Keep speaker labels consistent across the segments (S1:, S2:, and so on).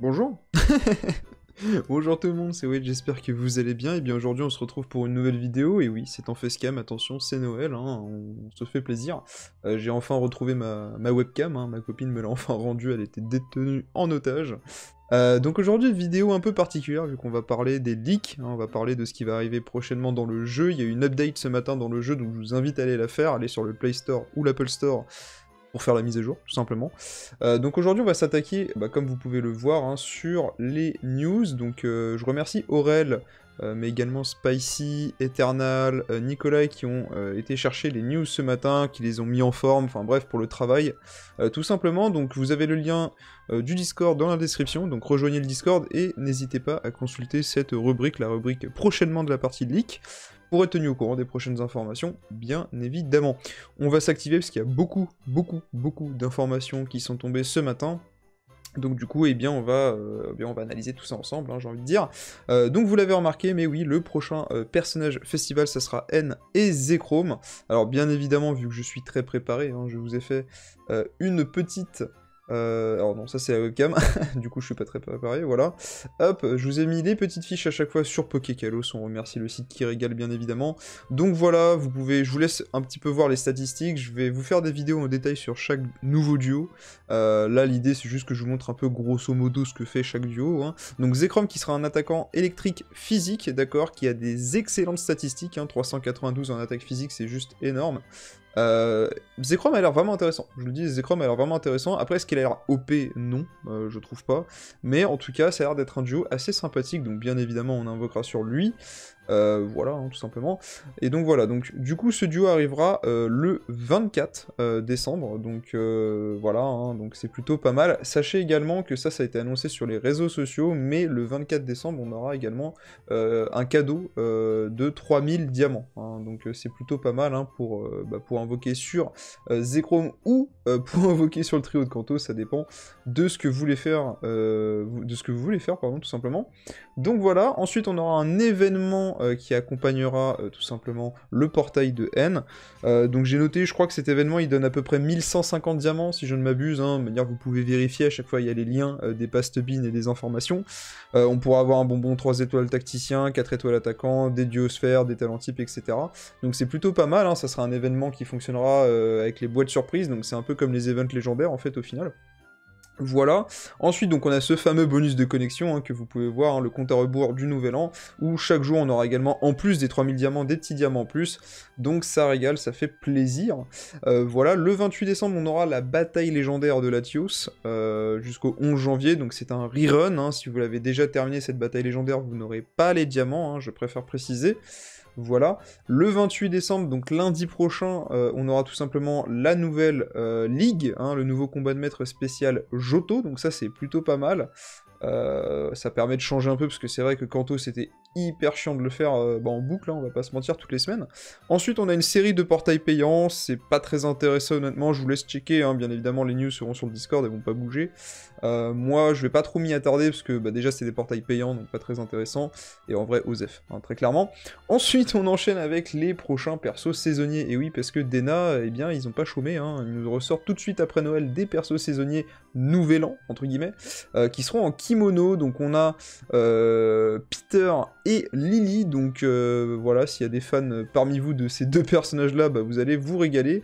S1: Bonjour Bonjour tout le monde, c'est Wade, j'espère que vous allez bien. Et bien aujourd'hui on se retrouve pour une nouvelle vidéo, et oui, c'est en facecam, attention, c'est Noël, hein, on se fait plaisir. Euh, j'ai enfin retrouvé ma, webcam, hein, ma copine me l'a enfin rendue, elle était détenue en otage. Euh, donc aujourd'hui, vidéo un peu particulière, vu qu'on va parler des leaks, hein, on va parler de ce qui va arriver prochainement dans le jeu. Il y a eu une update ce matin dans le jeu, donc je vous invite à aller la faire, aller sur le Play Store ou l'Apple Store pour faire la mise à jour, tout simplement. Euh, donc aujourd'hui, on va s'attaquer, bah, comme vous pouvez le voir, hein, sur les news. Donc euh, je remercie Aurel, euh, mais également Spicy, Eternal, Nicolas, qui ont été chercher les news ce matin, qui les ont mis en forme, enfin bref, pour le travail. tout simplement, donc vous avez le lien du Discord dans la description, donc rejoignez le Discord et n'hésitez pas à consulter cette rubrique, la rubrique prochainement de la partie de leak pour être tenu au courant des prochaines informations, bien évidemment. On va s'activer parce qu'il y a beaucoup, beaucoup, beaucoup d'informations qui sont tombées ce matin. Donc du coup, eh bien, on va, euh, eh bien, on va analyser tout ça ensemble, hein, j'ai envie de dire. Euh, donc vous l'avez remarqué, mais oui, le prochain euh, personnage festival, ça sera N et Zekrom. Alors bien évidemment, vu que je suis très préparé, hein, je vous ai fait une petite euh, alors non, ça c'est la webcam, du coup je suis pas très préparé, voilà. Hop, je vous ai mis les petites fiches à chaque fois sur Pokékalos, on remercie le site qui régale bien évidemment. Donc voilà, vous pouvez, je vous laisse un petit peu voir les statistiques, je vais vous faire des vidéos en détail sur chaque nouveau duo. Euh, là l'idée c'est juste que je vous montre un peu grosso modo ce que fait chaque duo. Hein. Donc Zekrom qui sera un attaquant électrique physique, d'accord, qui a des excellentes statistiques, 392 hein. en attaque physique c'est juste énorme. Euh, Zekrom a l'air vraiment intéressant. Je le dis, Zekrom a l'air vraiment intéressant. Après, est-ce qu'il a l'air OP Non, euh, je trouve pas. Mais en tout cas, ça a l'air d'être un duo assez sympathique. Donc, bien évidemment, on invoquera sur lui. Euh, voilà, hein, tout simplement. Et donc voilà, donc du coup ce duo arrivera euh, le 24 euh, décembre, donc voilà, hein, donc c'est plutôt pas mal. Sachez également que ça, ça a été annoncé sur les réseaux sociaux, mais le 24 décembre, on aura également un cadeau de 3000 diamants, hein. donc c'est plutôt pas mal pour, bah, pour invoquer sur Zekrom ou pour invoquer sur le trio de Kanto, ça dépend de ce que vous voulez faire, de ce que vous voulez faire, pardon, tout simplement. Donc voilà, ensuite on aura un événement euh, qui accompagnera euh, tout simplement le portail de N. Euh, donc j'ai noté, je crois que cet événement il donne à peu près 1150 diamants si je ne m'abuse, hein. de manière vous pouvez vérifier, à chaque fois il y a les liens des pastebines et des informations. on pourra avoir un bonbon 3 étoiles tacticien, 4 étoiles attaquant, des duosphères, des talents types, etc. Donc c'est plutôt pas mal, hein. ça sera un événement qui fonctionnera avec les boîtes surprises, donc c'est un peu comme les events légendaires en fait au final. Voilà. Ensuite, donc, on a ce fameux bonus de connexion hein, que vous pouvez voir, hein, le compte à rebours du nouvel an, où chaque jour on aura également, en plus des 3000 diamants, des petits diamants en plus. Donc ça régale, ça fait plaisir. Euh, voilà, le 28 décembre, on aura la bataille légendaire de Latios euh, jusqu'au 11 janvier. Donc c'est un rerun. Hein. si vous l'avez déjà terminé cette bataille légendaire, vous n'aurez pas les diamants, je préfère préciser. Voilà. Le 28 décembre, donc lundi prochain, euh, on aura tout simplement la nouvelle euh, ligue, hein, le nouveau combat de maître spécial Joto, donc ça c'est plutôt pas mal. Euh, ça permet de changer un peu, parce que c'est vrai que Kanto c'était hyper chiant de le faire euh, bah, en boucle, hein, on va pas se mentir, toutes les semaines. Ensuite, on a une série de portails payants, c'est pas très intéressant honnêtement, je vous laisse checker, hein. bien évidemment les news seront sur le Discord, elles vont pas bouger. Euh, moi, je vais pas trop m'y attarder, parce que bah, déjà c'est des portails payants, donc pas très intéressant, et en vrai, Osef, hein, très clairement. Ensuite, on enchaîne avec les prochains persos saisonniers, et oui, parce que Dena, eh bien, ils ont pas chômé, ils nous ressortent tout de suite après Noël des persos saisonniers nouvel an, entre guillemets, qui seront en donc on a Peter et Lily. Donc euh, voilà, s'il y a des fans parmi vous de ces deux personnages-là, bah, vous allez vous régaler.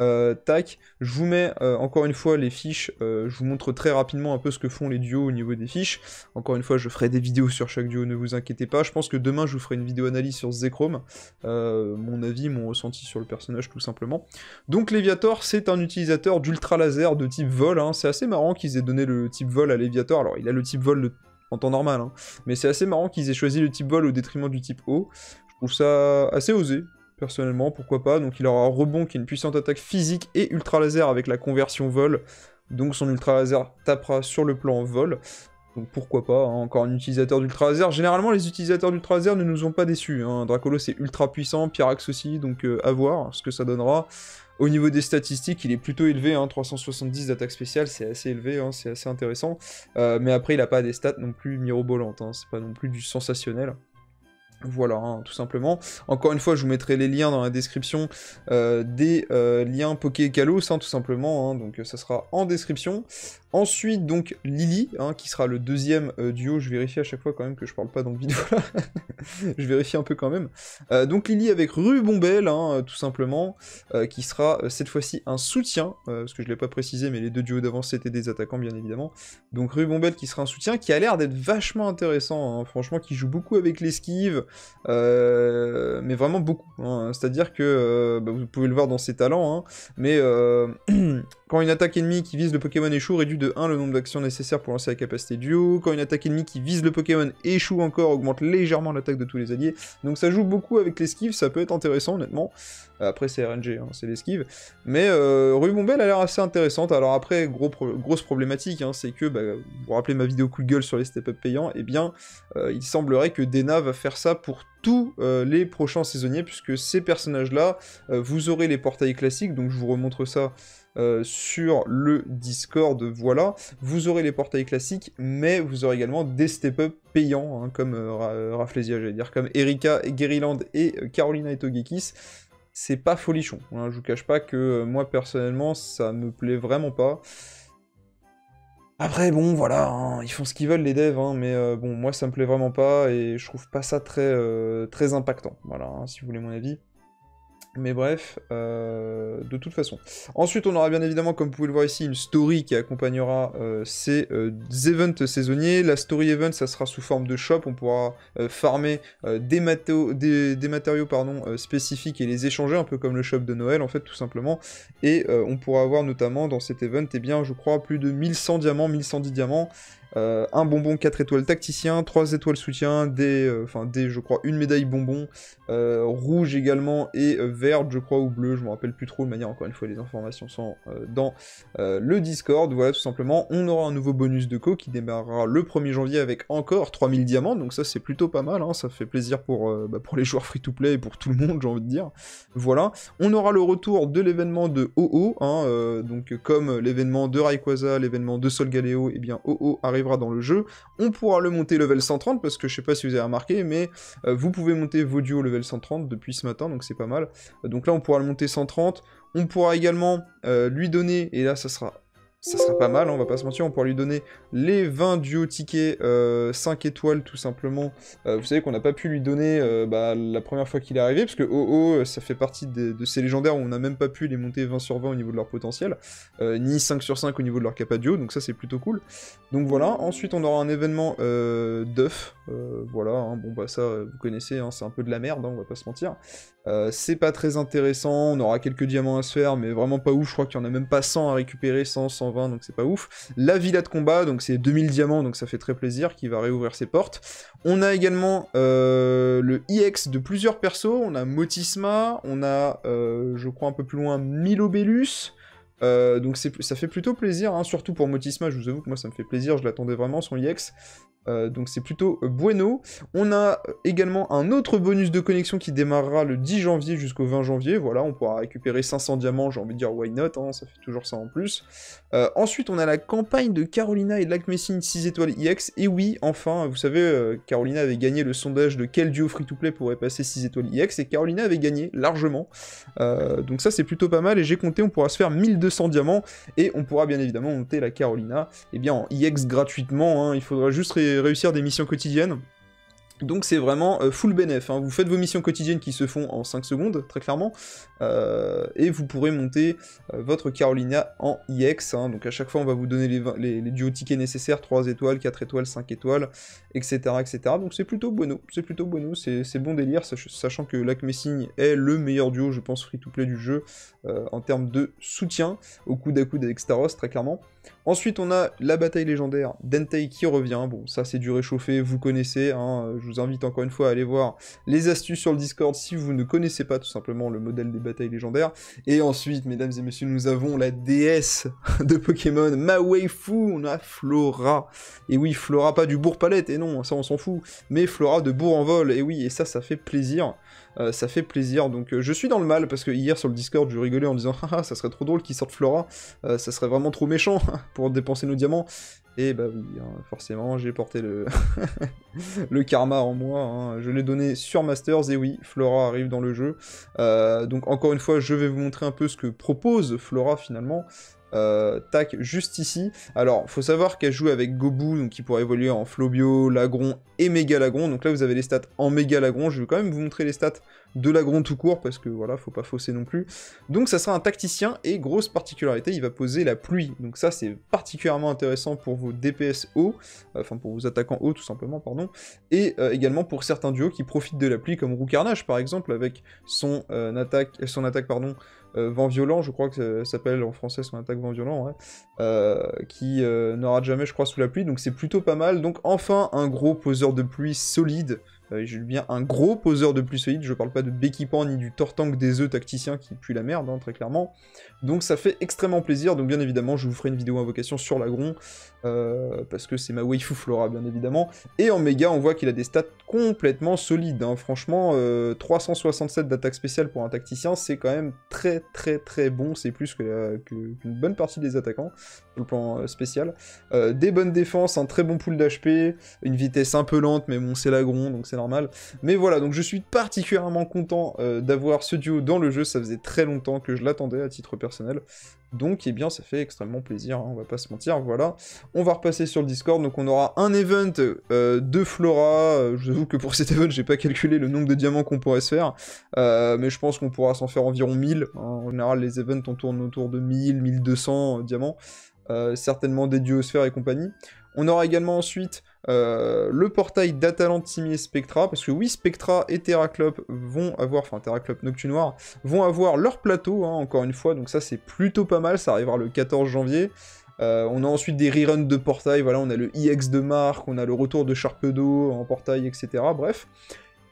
S1: Euh, tac, je vous mets euh, encore une fois les fiches, je vous montre très rapidement un peu ce que font les duos au niveau des fiches. Encore une fois, je ferai des vidéos sur chaque duo, ne vous inquiétez pas. Je pense que demain, je vous ferai une vidéo analyse sur Zekrom, mon avis, mon ressenti sur le personnage tout simplement. Donc Léviator, c'est un utilisateur d'ultra laser de type vol, hein. c'est assez marrant qu'ils aient donné le type vol à Léviator, alors il a le type vol en temps normal. Hein. Mais c'est assez marrant qu'ils aient choisi le type vol au détriment du type haut. Je trouve ça assez osé, personnellement, pourquoi pas. Donc il aura un rebond qui est une puissante attaque physique et ultra laser avec la conversion vol. Donc son ultra laser tapera sur le plan vol. Donc pourquoi pas, hein, encore un utilisateur d'ultra laser. Généralement les utilisateurs d'ultra laser ne nous ont pas déçus. Hein. Dracolo c'est ultra puissant, Pyrax aussi, donc euh, à voir ce que ça donnera. Au niveau des statistiques, il est plutôt élevé, 370 hein, d'attaque spéciale, c'est assez élevé, hein, c'est assez intéressant. Euh, mais après, il n'a pas des stats non plus mirobolantes, hein, c'est pas non plus du sensationnel. Voilà, tout simplement. Encore une fois, je vous mettrai les liens dans la description euh, des euh, liens Poké Kalos, tout simplement. donc ça sera en description. Ensuite, donc, Lily, hein, qui sera le deuxième euh, duo. Je vérifie à chaque fois quand même que je parle pas dans le vidéo là. je vérifie un peu quand même. Euh, donc, Lily avec Rubombelle, hein, tout simplement, qui sera cette fois-ci un soutien, parce que je l'ai pas précisé, mais les deux duos d'avant c'était des attaquants, bien évidemment. Donc, Rubombelle qui sera un soutien, qui a l'air d'être vachement intéressant, hein. franchement, qui joue beaucoup avec l'esquive, mais vraiment beaucoup. C'est-à-dire que, bah, vous pouvez le voir dans ses talents, mais quand une attaque ennemie qui vise le Pokémon échoue, réduit de 1 le nombre d'actions nécessaires pour lancer la capacité duo. Quand une attaque ennemie qui vise le Pokémon échoue encore, augmente légèrement l'attaque de tous les alliés. Donc ça joue beaucoup avec l'esquive, ça peut être intéressant honnêtement. Euh, après c'est RNG, hein, c'est l'esquive. Mais euh, a l'air assez intéressante. Alors après, gros grosse problématique, hein, c'est que, bah, vous vous rappelez ma vidéo coup de gueule sur les step-up payants, et eh bien euh, il semblerait que Dena va faire ça pour tous euh, les prochains saisonniers, puisque ces personnages-là, vous aurez les portails classiques, donc je vous remontre ça euh, sur le Discord, voilà. Vous aurez les portails classiques, mais vous aurez également des step-up payants, hein, comme euh, euh, j'allais dire, comme Erika, Geriland et Carolina et Togekis. C'est pas folichon, hein, je vous cache pas que moi personnellement ça me plaît vraiment pas. Après, bon, voilà, hein, ils font ce qu'ils veulent les devs, mais bon, moi ça me plaît vraiment pas et je trouve pas ça très, très impactant, voilà, si vous voulez mon avis. Mais bref, euh, de toute façon. Ensuite, on aura bien évidemment, comme vous pouvez le voir ici, une story qui accompagnera euh, ces euh, events saisonniers. La story event, ça sera sous forme de shop. On pourra farmer des, matériaux pardon, spécifiques et les échanger, un peu comme le shop de Noël, en fait, tout simplement. Et on pourra avoir notamment dans cet event, eh bien, je crois, plus de 1100 diamants, 1110 diamants. Euh, un bonbon 4 étoiles tacticien, 3 étoiles soutien, des, euh, enfin des, je crois, une médaille bonbon, euh, rouge également et verte, je crois, ou bleu, je me rappelle plus trop, de manière, encore une fois, les informations sont dans le Discord, voilà, tout simplement. On aura un nouveau bonus de co qui démarrera le 1er janvier avec encore 3000 diamants, donc ça c'est plutôt pas mal, hein, ça fait plaisir pour, bah, pour les joueurs free-to-play et pour tout le monde, j'ai envie de dire. Voilà, on aura le retour de l'événement de OO, hein, donc comme l'événement de Rayquaza, l'événement de Solgaleo, et eh bien OO arrive dans le jeu. On pourra le monter level 130, parce que je sais pas si vous avez remarqué, mais euh, vous pouvez monter vos duos level 130 depuis ce matin, donc c'est pas mal. donc là, on pourra le monter 130. On pourra également euh, lui donner, et là, ça sera ça sera pas mal, on va pas se mentir, on pourra lui donner les 20 duo tickets 5 euh, étoiles tout simplement. Euh, vous savez qu'on n'a pas pu lui donner euh, bah, la première fois qu'il est arrivé, parce que OO, ça fait partie de, ces légendaires où on n'a même pas pu les monter 20 sur 20 au niveau de leur potentiel, ni 5 sur 5 au niveau de leur capa duo, donc ça c'est plutôt cool. Donc voilà, ensuite on aura un événement d'œuf, voilà, hein, bon bah ça vous connaissez, hein, c'est un peu de la merde, hein, on va pas se mentir. C'est pas très intéressant, on aura quelques diamants à se faire, mais vraiment pas ouf, je crois qu'il y en a même pas 100 à récupérer, 100, 120 donc c'est pas ouf. La villa de combat, donc c'est 2000 diamants, donc ça fait très plaisir, qui va réouvrir ses portes. On a également euh, le IX de plusieurs persos, on a Motisma, on a, euh, je crois un peu plus loin, Milobellus, euh, donc ça fait plutôt plaisir, hein, surtout pour Motisma, je vous avoue que moi ça me fait plaisir, je l'attendais vraiment son IX. Euh, donc c'est plutôt euh, bueno. On a également un autre bonus de connexion qui démarrera le 10 janvier jusqu'au 20 janvier. Voilà, on pourra récupérer 500 diamants, j'ai envie de dire why not, hein, ça fait toujours ça en plus. Euh, ensuite, on a la campagne de Carolina et de Messine 6 étoiles IX. Et oui, enfin, vous savez, Carolina avait gagné le sondage de quel duo free-to-play pourrait passer 6 étoiles IX, et Carolina avait gagné largement. donc ça, c'est plutôt pas mal, et j'ai compté, on pourra se faire 1200 diamants, et on pourra bien évidemment monter la Carolina, et eh bien en IX gratuitement, hein. il faudra juste réussir des missions quotidiennes. Donc c'est vraiment euh, full bénéf, hein. vous faites vos missions quotidiennes qui se font en 5 secondes, très clairement, euh, et vous pourrez monter euh, votre Carolina en IX, hein. donc à chaque fois on va vous donner les, les, duos tickets nécessaires, 3 étoiles, 4 étoiles, 5 étoiles, etc. etc. Donc c'est plutôt bueno, c'est plutôt bueno, c'est bon délire, sachant que Messing est le meilleur duo, je pense, free-to-play du jeu, en termes de soutien, au coude à coude avec très clairement. Ensuite, on a la bataille légendaire Dentei qui revient. Bon, ça c'est du réchauffé, vous connaissez. Hein. Je vous invite encore une fois à aller voir les astuces sur le Discord si vous ne connaissez pas tout simplement le modèle des batailles légendaires. Et ensuite, mesdames et messieurs, nous avons la déesse de Pokémon, ma waifu, on a Flora. Et oui, Flora pas du bourg-palette, et non, ça on s'en fout. Mais Flora de bourg-en-vol, et oui, et ça, ça fait plaisir. Euh, ça fait plaisir. Donc euh, je suis dans le mal parce que hier sur le Discord je rigolais en disant ah ça serait trop drôle qu'ils sortent Flora, euh, ça serait vraiment trop méchant pour dépenser nos diamants. Et bah oui, hein, forcément j'ai porté le... karma en moi, hein. je l'ai donné sur Masters et oui, Flora arrive dans le jeu. donc encore une fois je vais vous montrer un peu ce que propose Flora finalement. Tac, juste ici. Alors, faut savoir qu'elle joue avec Gobu, donc qui pourrait évoluer en Flobio, Lagron et Méga Lagron. Donc là, vous avez les stats en Méga Lagron. Je vais quand même vous montrer les stats de Lagron tout court, parce que voilà, faut pas fausser non plus. Donc ça sera un tacticien, et grosse particularité, il va poser la pluie. Donc ça, c'est particulièrement intéressant pour vos DPS hauts, euh, enfin pour vos attaquants hauts tout simplement, pardon, et euh, également pour certains duos qui profitent de la pluie, comme Roux Carnage par exemple, avec son, euh, attaque, son attaque pardon, Vent Violent, je crois que ça s'appelle en français son attaque Vent Violent, qui n'aura jamais, je crois, sous la pluie, donc c'est plutôt pas mal. Donc enfin, un gros poseur de pluie solide, euh, j'ai bien un gros poseur de plus solide, je parle pas de Béquipant ni du Tortank des œufs tacticiens qui pue la merde, hein, très clairement. Donc ça fait extrêmement plaisir, donc bien évidemment je vous ferai une vidéo invocation sur l'agron, euh, parce que c'est ma waifu Flora bien évidemment. Et en méga on voit qu'il a des stats complètement solides, hein. franchement 367 euh, d'attaque spéciale pour un tacticien c'est quand même très très très bon, c'est plus qu'une bonne partie des attaquants, sur le plan spécial. des bonnes défenses, un très bon pool d'HP, une vitesse un peu lente mais bon c'est l'agron donc c'est Mais voilà, donc je suis particulièrement content euh, d'avoir ce duo dans le jeu, ça faisait très longtemps que je l'attendais à titre personnel. Donc, eh bien, ça fait extrêmement plaisir, hein, on va pas se mentir, voilà. On va repasser sur le Discord, donc on aura un event euh, de Flora, euh, je vous avoue que pour cet event, j'ai pas calculé le nombre de diamants qu'on pourrait se faire, mais je pense qu'on pourra s'en faire environ 1000, hein. en général, les events, on tourne autour de 1000, 1200 diamants, certainement des duosphères et compagnie. On aura également ensuite euh, le portail d'Atalant, Timier, Spectra, parce que oui, Spectra et Terraclop vont avoir, enfin Terraclop Noctu Noir, vont avoir leur plateau, hein, encore une fois, donc ça c'est plutôt pas mal, ça arrivera le 14 janvier. Euh, on a ensuite des reruns de portail, voilà, on a le IX de Marc, on a le retour de Sharpedo en portail, etc. Bref.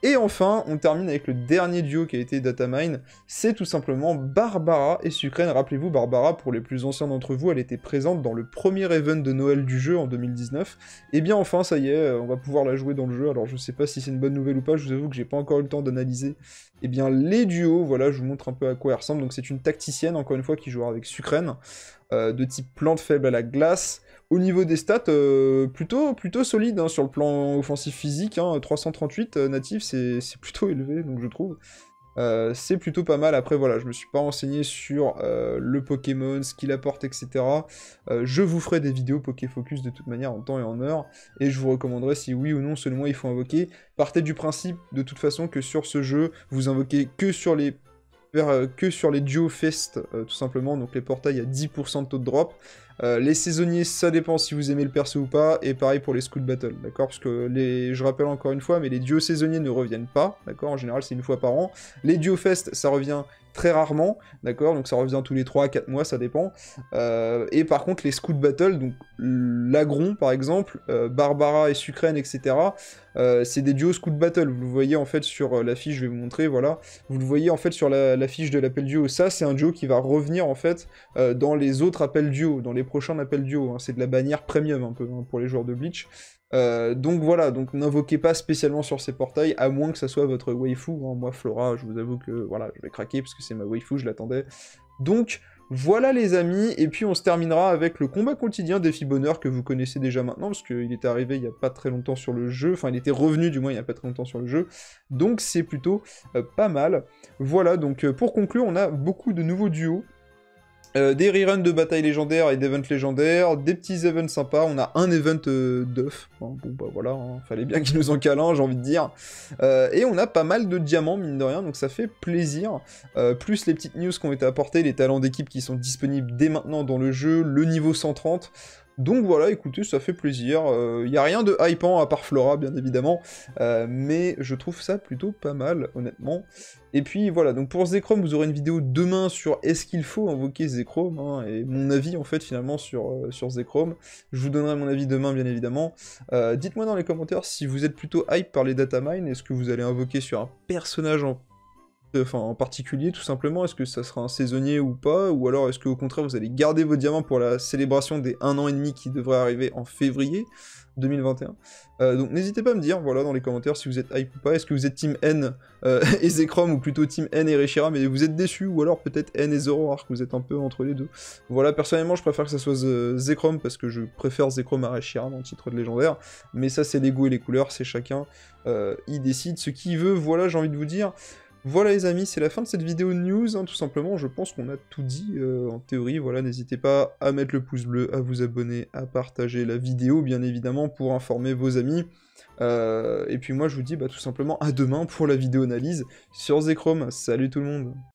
S1: Et enfin, on termine avec le dernier duo qui a été Datamine, c'est tout simplement Barbara et Sucrène. Rappelez-vous, Barbara, pour les plus anciens d'entre vous, elle était présente dans le premier event de Noël du jeu en 2019. Et bien enfin, ça y est, on va pouvoir la jouer dans le jeu. Alors je sais pas si c'est une bonne nouvelle ou pas, je vous avoue que j'ai pas encore eu le temps d'analyser et bien les duos. Voilà, je vous montre un peu à quoi elle ressemble. Donc c'est une tacticienne, encore une fois, qui jouera avec Sucrène, euh, de type plante faible à la glace. Au niveau des stats, euh, plutôt, plutôt solide hein, sur le plan offensif physique. 338 hein, euh, natif, c'est plutôt élevé, donc je trouve. Euh, c'est plutôt pas mal. Après, voilà, je me suis pas renseigné sur le Pokémon, ce qu'il apporte, etc. je vous ferai des vidéos Pokéfocus de toute manière en temps et en heure. Et je vous recommanderai si oui ou non, moi, il faut invoquer. Partez du principe, de toute façon, que sur ce jeu, vous invoquez que sur les que sur les duo fest tout simplement donc les portails à 10% de taux de drop euh, les saisonniers, ça dépend si vous aimez le perso ou pas, et pareil pour les Scout Battle, d'accord? Parce que les, je rappelle encore une fois, mais les duos saisonniers ne reviennent pas, d'accord? En général, c'est une fois par an. Les duos fest, ça revient très rarement, d'accord? Donc ça revient tous les 3-4 mois, ça dépend. Euh, et par contre, les Scout Battle, donc l'Agron par exemple, euh, Barbara et Sucrène, etc., euh, c'est des duos Scout Battle. Vous le voyez en fait sur la fiche, je vais vous montrer, voilà. Vous le voyez en fait sur la, fiche de l'appel duo. Ça, c'est un duo qui va revenir en fait dans les autres appels duo, dans les prochains appels duo. Hein. C'est de la bannière premium un peu hein, pour les joueurs de Bleach. Euh, donc voilà, donc n'invoquez pas spécialement sur ces portails, à moins que ça soit votre waifu. Hein. Moi, Flora, je vous avoue que voilà, je vais craquer parce que c'est ma waifu, je l'attendais. Donc voilà les amis, et puis on se terminera avec le combat quotidien Défi Bonheur que vous connaissez déjà maintenant, parce qu'il était arrivé il n'y a pas très longtemps sur le jeu, enfin il était revenu du moins il n'y a pas très longtemps sur le jeu, donc c'est plutôt euh, pas mal. Voilà, donc euh, pour conclure, on a beaucoup de nouveaux duos, euh, des reruns de batailles légendaires et d'events légendaires, des petits events sympas, on a un event euh, d'œuf, bon bah voilà, hein, fallait bien qu'il nous en cale j'ai envie de dire, euh, et on a pas mal de diamants mine de rien, donc ça fait plaisir, plus les petites news qui ont été apportées, les talents d'équipe qui sont disponibles dès maintenant dans le jeu, le niveau 130, donc voilà, écoutez, ça fait plaisir. Il euh, n'y a rien de hypant à part Flora, bien évidemment, euh, mais je trouve ça plutôt pas mal, honnêtement. Et puis voilà, donc pour Zekrom, vous aurez une vidéo demain sur est-ce qu'il faut invoquer Zekrom, hein, et mon avis en fait finalement sur, euh, sur Zekrom. Je vous donnerai mon avis demain, bien évidemment. Dites-moi dans les commentaires si vous êtes plutôt hype par les datamines, est-ce que vous allez invoquer sur un personnage en en particulier tout simplement Est-ce que ça sera un saisonnier ou pas Ou alors est-ce qu'au contraire vous allez garder vos diamants pour la célébration des 1 an et demi qui devrait arriver en février 2021 euh, Donc n'hésitez pas à me dire voilà dans les commentaires si vous êtes hype ou pas. Est-ce que vous êtes team N euh, et Zekrom ou plutôt team N et Reshira mais vous êtes déçu ou alors peut-être N et Zoroark, vous êtes un peu entre les deux? Voilà personnellement je préfère que ça soit Zekrom parce que je préfère Zekrom à Reshira dans le titre de légendaire. Mais ça c'est les goûts et les couleurs, c'est chacun, euh, il décide ce qu'il veut. Voilà j'ai envie de vous dire. Voilà les amis, c'est la fin de cette vidéo news, hein, tout simplement, je pense qu'on a tout dit euh, en théorie, voilà, n'hésitez pas à mettre le pouce bleu, à vous abonner, à partager la vidéo, bien évidemment, pour informer vos amis. Euh, et puis moi je vous dis bah, tout simplement à demain pour la vidéo analyse sur Zekrom, salut tout le monde